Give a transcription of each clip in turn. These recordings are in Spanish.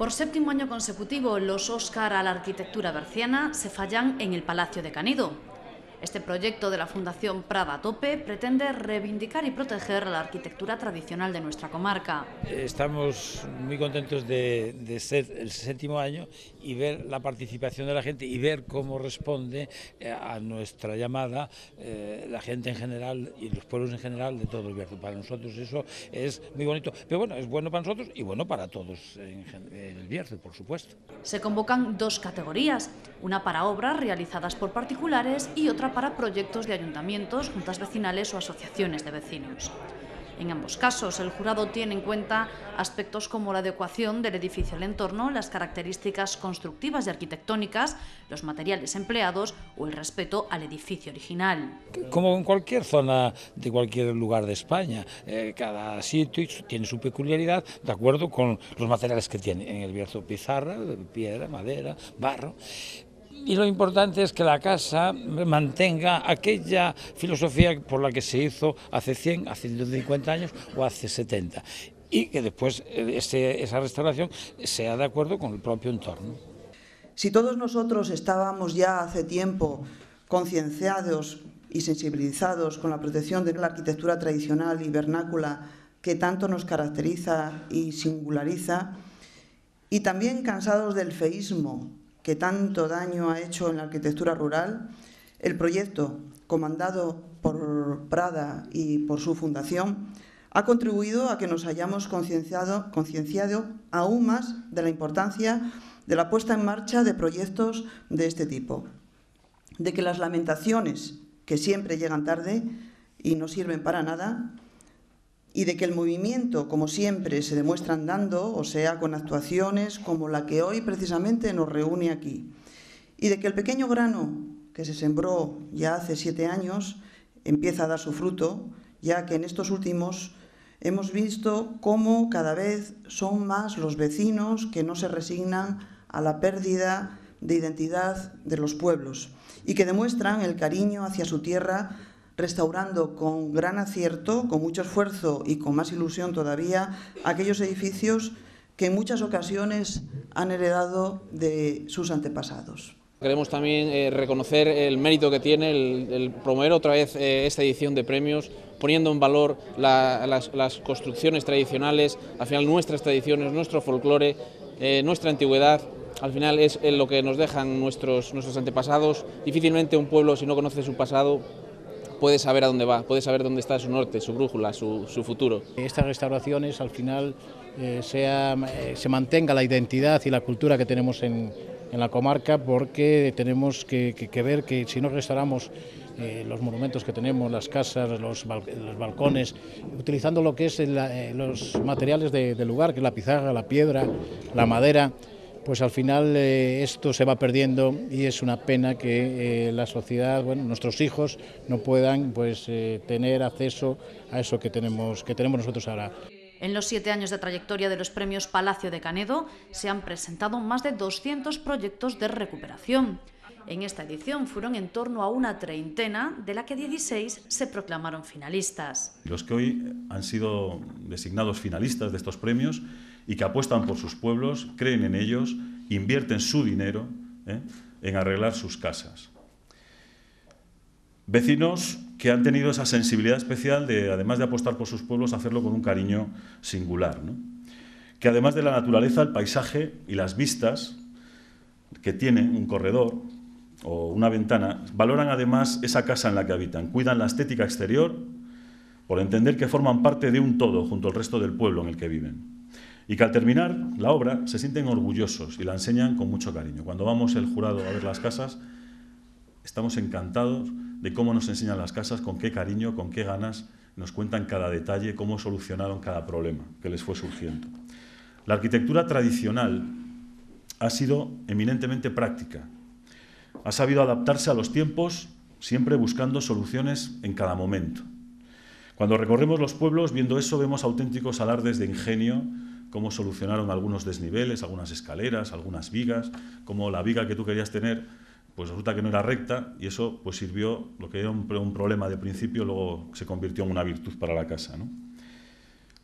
Por séptimo año consecutivo, los Oscar a la arquitectura berciana se fallan en el Palacio de Canido. Este proyecto de la Fundación Prada Tope pretende reivindicar y proteger la arquitectura tradicional de nuestra comarca. Estamos muy contentos de, ser el séptimo año y ver la participación de la gente y ver cómo responde eh, a nuestra llamada eh, la gente en general y los pueblos en general de todo el Bierzo. Para nosotros eso es muy bonito, pero bueno, es bueno para nosotros y bueno para todos en, en el Bierzo, por supuesto. Se convocan dos categorías, una para obras realizadas por particulares y otra para proyectos de ayuntamientos, juntas vecinales o asociaciones de vecinos. En ambos casos, el jurado tiene en cuenta aspectos como la adecuación del edificio al entorno, las características constructivas y arquitectónicas, los materiales empleados o el respeto al edificio original. Como en cualquier zona de cualquier lugar de España, eh, cada sitio tiene su peculiaridad de acuerdo con los materiales que tiene. En el Bierzo pizarra, piedra, madera, barro y lo importante es que la casa mantenga aquella filosofía por la que se hizo hace 100, hace 150 años o hace 70 y que después eh, esa restauración sea de acuerdo con el propio entorno. Si todos nosotros estábamos ya hace tiempo concienciados y sensibilizados con la protección de la arquitectura tradicional y vernácula que tanto nos caracteriza y singulariza, y también cansados del feísmo que tanto daño ha hecho en la arquitectura rural, el proyecto, comandado por Prada y por su fundación, ha contribuido a que nos hayamos concienciado, aún más de la importancia de la puesta en marcha de proyectos de este tipo, de que las lamentaciones, que siempre llegan tarde y no sirven para nada, y de que el movimiento, como siempre, se demuestra andando, o sea, con actuaciones como la que hoy precisamente nos reúne aquí, y de que el pequeño grano que se sembró ya hace siete años empieza a dar su fruto, ya que en estos últimos hemos visto cómo cada vez son más los vecinos que no se resignan a la pérdida de identidad de los pueblos y que demuestran el cariño hacia su tierra restaurando con gran acierto, con mucho esfuerzo y con más ilusión todavía aquellos edificios que en muchas ocasiones han heredado de sus antepasados. Queremos también eh, reconocer el mérito que tiene el, promover otra vez eh, esta edición de premios, poniendo en valor las, construcciones tradicionales, al final nuestras tradiciones, nuestro folclore, eh, nuestra antigüedad, al final es lo que nos dejan nuestros, nuestros antepasados. Difícilmente un pueblo, si no conoce su pasado, puede saber a dónde va, puede saber dónde está su norte, su brújula, su, futuro. Estas restauraciones al final eh, eh, se mantenga la identidad y la cultura que tenemos en, la comarca porque tenemos que, ver que si no restauramos eh, los monumentos que tenemos, las casas, los, balcones, utilizando lo que es los materiales del lugar, que es la pizarra, la piedra, la madera, pues al final eh, esto se va perdiendo y es una pena que eh, la sociedad, bueno, nuestros hijos no puedan pues eh, tener acceso a eso que tenemos, que tenemos nosotros ahora. En los siete años de trayectoria de los premios Palacio de Canedo se han presentado más de 200 proyectos de recuperación. En esta edición fueron en torno a una treintena, de la que 16 se proclamaron finalistas. Los que hoy han sido designados finalistas de estos premios y que apuestan por sus pueblos, creen en ellos, invierten su dinero ¿eh? en arreglar sus casas. Vecinos que han tenido esa sensibilidad especial de, además de apostar por sus pueblos, hacerlo con un cariño singular. Que además de la naturaleza, el paisaje y las vistas que tiene un corredor o una ventana, valoran además esa casa en la que habitan, cuidan la estética exterior por entender que forman parte de un todo junto al resto del pueblo en el que viven y que al terminar la obra se sienten orgullosos y la enseñan con mucho cariño. Cuando vamos el jurado a ver las casas, estamos encantados de cómo nos enseñan las casas, con qué cariño, con qué ganas nos cuentan cada detalle, cómo solucionaron cada problema que les fue surgiendo. La arquitectura tradicional ha sido eminentemente práctica. Ha sabido adaptarse a los tiempos, siempre buscando soluciones en cada momento. Cuando recorremos los pueblos, viendo eso, vemos auténticos alardes de ingenio, cómo solucionaron algunos desniveles, algunas escaleras, algunas vigas, cómo la viga que tú querías tener, pues resulta que no era recta y eso pues sirvió, lo que era un, problema de principio, luego se convirtió en una virtud para la casa.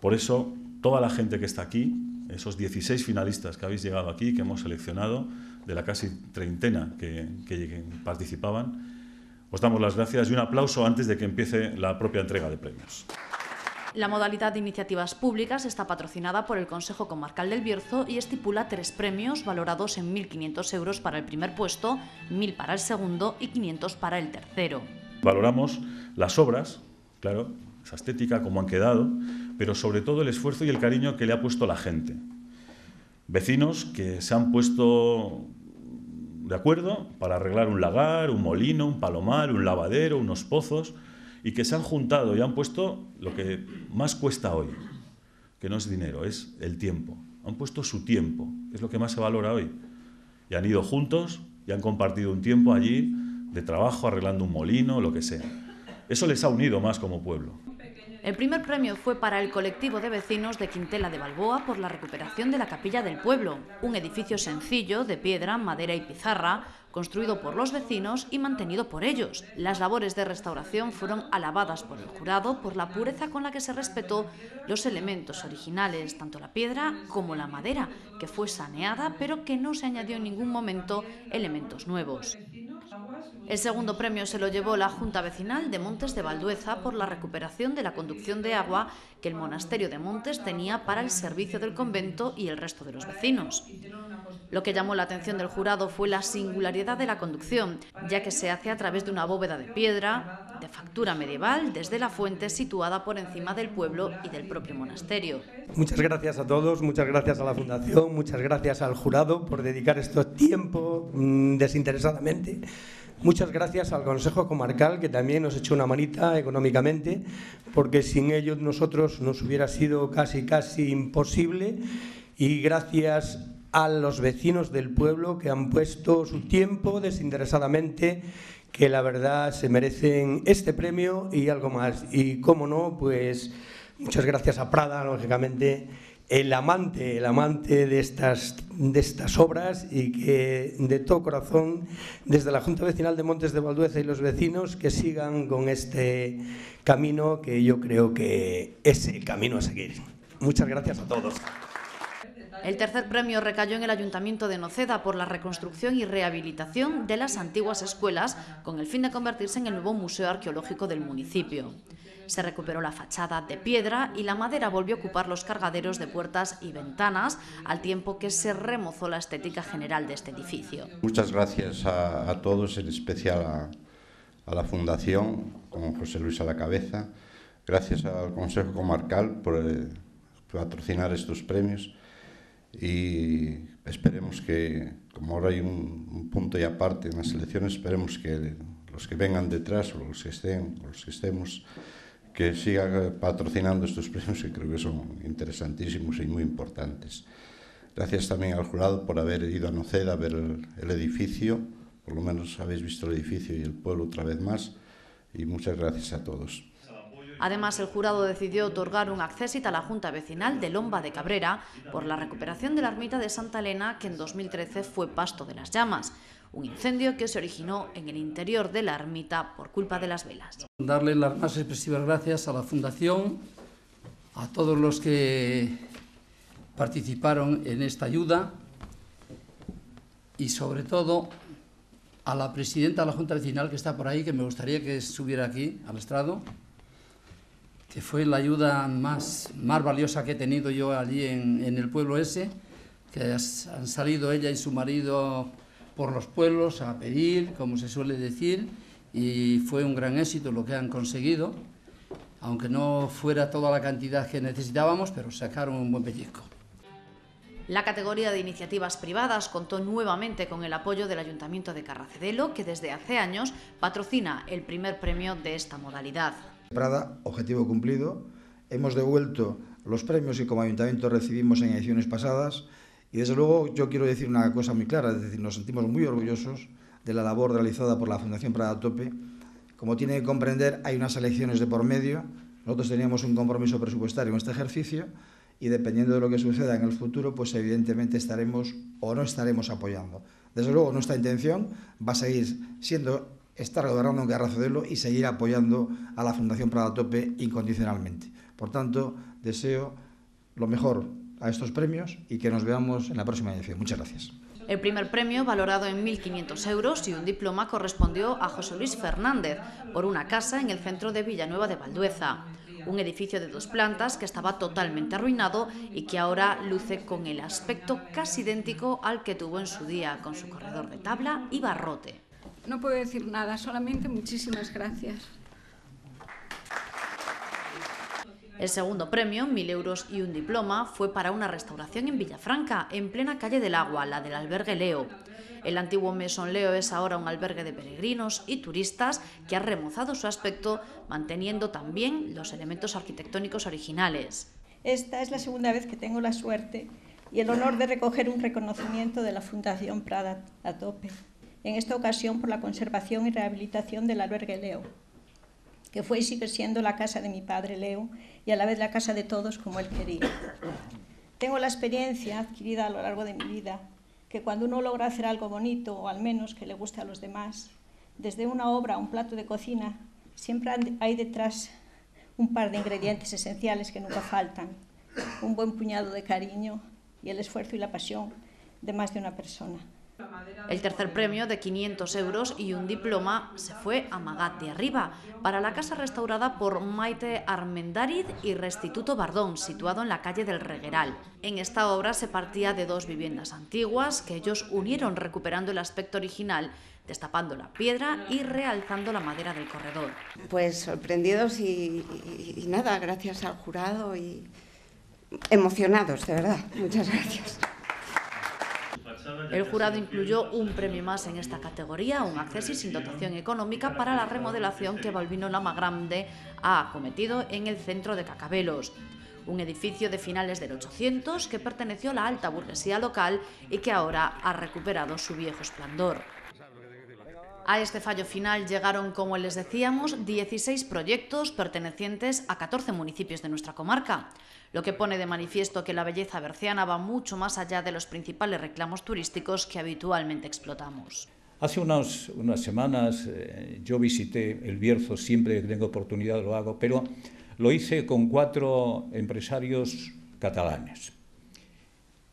Por eso, toda la gente que está aquí, esos 16 finalistas que habéis llegado aquí, que hemos seleccionado, de la casi treintena que, que participaban, os damos las gracias y un aplauso antes de que empiece la propia entrega de premios. La modalidad de iniciativas públicas está patrocinada por el Consejo Comarcal del Bierzo y estipula tres premios valorados en 1.500 euros para el primer puesto, 1.000 para el segundo y 500 para el tercero. Valoramos las obras, claro, esa estética, cómo han quedado, pero sobre todo el esfuerzo y el cariño que le ha puesto la gente. Vecinos que se han puesto de acuerdo para arreglar un lagar, un molino, un palomar, un lavadero, unos pozos, y que se han juntado y han puesto lo que más cuesta hoy, que no es dinero, es el tiempo. Han puesto su tiempo, que es lo que más se valora hoy. Y han ido juntos y han compartido un tiempo allí de trabajo, arreglando un molino, lo que sea. Eso les ha unido más como pueblo. El primer premio fue para el colectivo de vecinos de Quintela de Balboa por la recuperación de la capilla del pueblo, un edificio sencillo de piedra, madera y pizarra, construido por los vecinos y mantenido por ellos. Las labores de restauración fueron alabadas por el jurado por la pureza con la que se respetó los elementos originales, tanto la piedra como la madera, que fue saneada pero que no se añadió en ningún momento elementos nuevos. El segundo premio se lo llevó la Junta Vecinal de Montes de Valdueza por la recuperación de la conducción de agua que el monasterio de Montes tenía para el servicio del convento y el resto de los vecinos. Lo que llamó la atención del jurado fue la singularidad de la conducción, ya que se hace a través de una bóveda de piedra, de factura medieval, desde la fuente situada por encima del pueblo y del propio monasterio. Muchas gracias a todos, muchas gracias a la Fundación, muchas gracias al jurado por dedicar este tiempo mm, desinteresadamente Muchas gracias al Consejo Comarcal, que también nos echó una manita económicamente, porque sin ellos nosotros nos hubiera sido casi, casi imposible. Y gracias a los vecinos del pueblo que han puesto su tiempo desinteresadamente, que la verdad se merecen este premio y algo más. Y cómo no, pues muchas gracias a Prada, lógicamente el amante, el amante de estas, de estas obras y que de todo corazón, desde la Junta Vecinal de Montes de Valdueza y los vecinos, que sigan con este camino que yo creo que es el camino a seguir. Muchas gracias a todos. El tercer premio recayó en el Ayuntamiento de Noceda por la reconstrucción y rehabilitación de las antiguas escuelas con el fin de convertirse en el nuevo Museo Arqueológico del municipio. Se recuperó la fachada de piedra y la madera volvió a ocupar los cargaderos de puertas y ventanas, al tiempo que se remozó la estética general de este edificio. Muchas gracias a, todos, en especial a, la Fundación, con José Luis a la cabeza. Gracias al Consejo Comarcal por eh, patrocinar estos premios y esperemos que, como ahora hay un, punto y aparte en las elecciones, esperemos que los que vengan detrás o los que estén, o los que estemos, que siga patrocinando estos premios que creo que son interesantísimos y muy importantes. Gracias también al jurado por haber ido a Noceda a ver el, edificio, por lo menos habéis visto el edificio y el pueblo otra vez más, y muchas gracias a todos. Además, el jurado decidió otorgar un accesit a la Junta Vecinal de Lomba de Cabrera por la recuperación de la ermita de Santa Elena, que en 2013 fue pasto de las llamas un incendio que se originó en el interior de la ermita por culpa de las velas. Darle las más expresivas gracias a la Fundación, a todos los que participaron en esta ayuda y sobre todo a la presidenta de la Junta Vecinal que está por ahí, que me gustaría que estuviera aquí al estrado, que fue la ayuda más, más valiosa que he tenido yo allí en, en el pueblo ese, que han salido ella y su marido por los pueblos a pedir, como se suele decir, y fue un gran éxito lo que han conseguido, aunque no fuera toda la cantidad que necesitábamos, pero sacaron un buen pellizco. La categoría de iniciativas privadas contó nuevamente con el apoyo del Ayuntamiento de Carracedelo, que desde hace años patrocina el primer premio de esta modalidad. Prada, objetivo cumplido. Hemos devuelto los premios que como Ayuntamiento recibimos en ediciones pasadas y desde luego yo quiero decir una cosa muy clara, es decir, nos sentimos muy orgullosos de la labor realizada por la Fundación Prada Tope. Como tiene que comprender, hay unas elecciones de por medio. Nosotros teníamos un compromiso presupuestario en este ejercicio y dependiendo de lo que suceda en el futuro, pues evidentemente estaremos o no estaremos apoyando. Desde luego, nuestra intención va a seguir siendo estar gobernando en Garracedelo y seguir apoyando a la Fundación Prada Tope incondicionalmente. Por tanto, deseo lo mejor a estos premios y que nos veamos en la próxima edición. Muchas gracias. El primer premio, valorado en 1.500 euros y un diploma, correspondió a José Luis Fernández por una casa en el centro de Villanueva de Valdueza. Un edificio de dos plantas que estaba totalmente arruinado y que ahora luce con el aspecto casi idéntico al que tuvo en su día, con su corredor de tabla y barrote. No puedo decir nada, solamente muchísimas gracias. El segundo premio, mil euros y un diploma, fue para una restauración en Villafranca, en plena calle del Agua, la del albergue Leo. El antiguo Mesón Leo es ahora un albergue de peregrinos y turistas que ha remozado su aspecto, manteniendo también los elementos arquitectónicos originales. Esta es la segunda vez que tengo la suerte y el honor de recoger un reconocimiento de la Fundación Prada a tope, en esta ocasión por la conservación y rehabilitación del albergue Leo que fue y sigue siendo la casa de mi padre Leo y a la vez la casa de todos como él quería. Tengo la experiencia adquirida a lo largo de mi vida que cuando uno logra hacer algo bonito o al menos que le guste a los demás, desde una obra a un plato de cocina, siempre hay detrás un par de ingredientes esenciales que nunca faltan, un buen puñado de cariño y el esfuerzo y la pasión de más de una persona. El tercer premio de 500 euros y un diploma se fue a Magat de Arriba, para la casa restaurada por Maite Armendariz y Restituto Bardón, situado en la calle del Regueral. En esta obra se partía de dos viviendas antiguas que ellos unieron recuperando el aspecto original destapando la piedra y realzando la madera del corredor. Pues sorprendidos y, y, nada, gracias al jurado y emocionados, de verdad. Muchas gracias. El jurado incluyó un premio más en esta categoría, un acceso sin dotación económica para la remodelación que Balbino Lama Grande ha acometido en el centro de Cacabelos un edificio de finales del 800 que perteneció a la alta burguesía local y que ahora ha recuperado su viejo esplendor. A este fallo final llegaron, como les decíamos, 16 proyectos pertenecientes a 14 municipios de nuestra comarca, lo que pone de manifiesto que la belleza berciana va mucho más allá de los principales reclamos turísticos que habitualmente explotamos. Hace unas, unas semanas eh, yo visité el Bierzo, siempre que tengo oportunidad lo hago, pero lo hice con cuatro empresarios catalanes.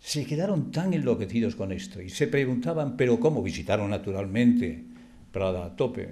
Se quedaron tan enloquecidos con esto y se preguntaban, pero ¿cómo visitaron naturalmente Prada a tope?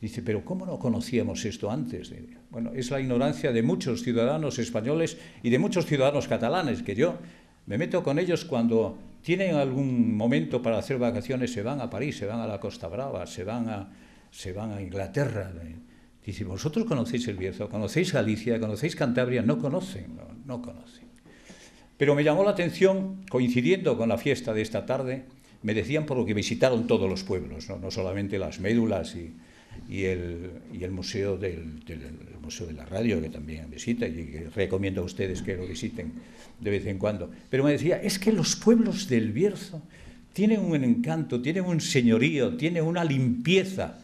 Dice, pero ¿cómo no conocíamos esto antes? Bueno, es la ignorancia de muchos ciudadanos españoles y de muchos ciudadanos catalanes, que yo me meto con ellos cuando tienen algún momento para hacer vacaciones, se van a París, se van a la Costa Brava, se van a, se van a Inglaterra. Dice, vosotros conocéis el Bierzo, conocéis Galicia, conocéis Cantabria, no conocen, no, no conocen. Pero me llamó la atención, coincidiendo con la fiesta de esta tarde, me decían por lo que visitaron todos los pueblos, no, solamente las médulas y, el, museo del, del el museo de la radio que también visita y recomiendo a ustedes que lo visiten de vez en cuando. Pero me decía, es que los pueblos del Bierzo tienen un encanto, tienen un señorío, tienen una limpieza.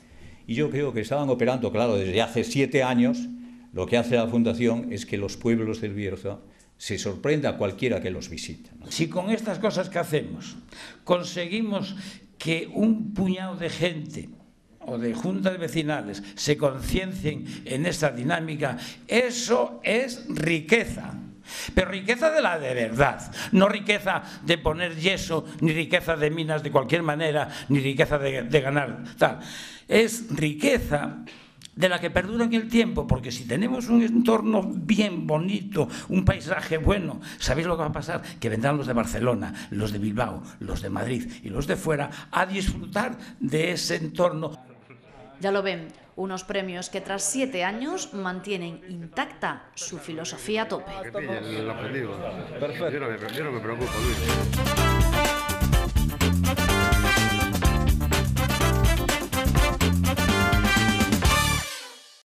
Y yo creo que estaban operando, claro, desde hace siete años. Lo que hace la Fundación es que los pueblos del Bierzo se sorprenda a cualquiera que los visite. Si con estas cosas que hacemos conseguimos que un puñado de gente o de juntas vecinales se conciencien en esta dinámica, eso es riqueza. Pero riqueza de la de verdad, no riqueza de poner yeso, ni riqueza de minas de cualquier manera, ni riqueza de ganar tal. Es riqueza de la que perdura en el tiempo, porque si tenemos un entorno bien bonito, un paisaje bueno, ¿sabéis lo que va a pasar? Que vendrán los de Barcelona, los de Bilbao, los de Madrid y los de fuera a disfrutar de ese entorno. Ya lo ven, unos premios que tras siete años mantienen intacta su filosofía a tope. Perfecto. Yo no me, yo no me preocupo, Luis.